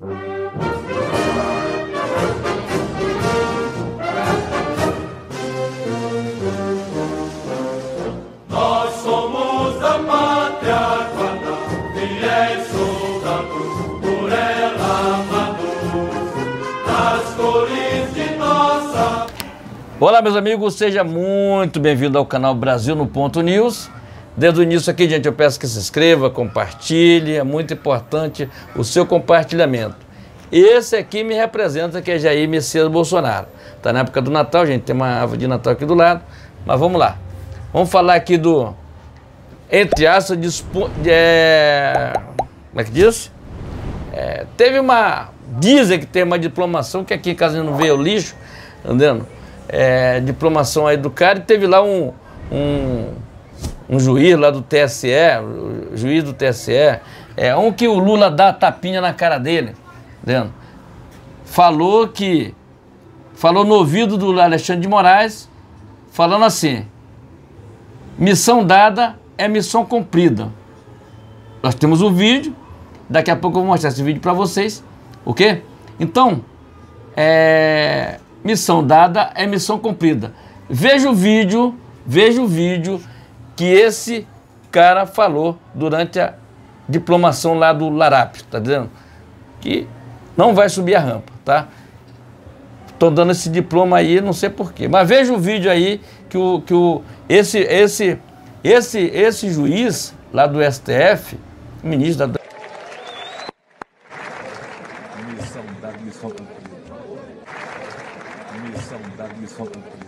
Nós somos a pátria quando fiéis soldados, por ela amados, nas cores de nossa Olá, meus amigos, seja muito bem-vindo ao canal Brasil no Ponto News. Desde o início aqui, gente, eu peço que se inscreva, compartilhe, é muito importante o seu compartilhamento. Esse aqui me representa, que é Jair Messias Bolsonaro. Está na época do Natal, gente, tem uma árvore de Natal aqui do lado, mas vamos lá. Vamos falar aqui do, entre aspas, de, é, como é que diz? É, teve uma, dizem que tem uma diplomação, que aqui em casa não veio o lixo, entendendo? É, diplomação aí do cara, e teve lá um, um, um juiz lá do TSE, o juiz do TSE, é um que o Lula dá tapinha na cara dele, entendeu? falou que, falou no ouvido do Alexandre de Moraes, falando assim, missão dada é missão cumprida. Nós temos o vídeo, daqui a pouco eu vou mostrar esse vídeo para vocês, ok? Então, é, missão dada é missão cumprida. Veja o vídeo, veja o vídeo que esse cara falou durante a diplomação lá do Larápio, tá dizendo? Que não vai subir a rampa, tá? Estou dando esse diploma aí, não sei porquê. Mas veja o vídeo aí que o, que o esse, esse, esse, esse juiz lá do STF, ministro da Missão dada, missão. Missão dada, missão cumprida.